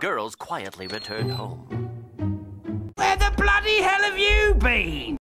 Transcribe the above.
Girls quietly returned home. Where the bloody hell have you been?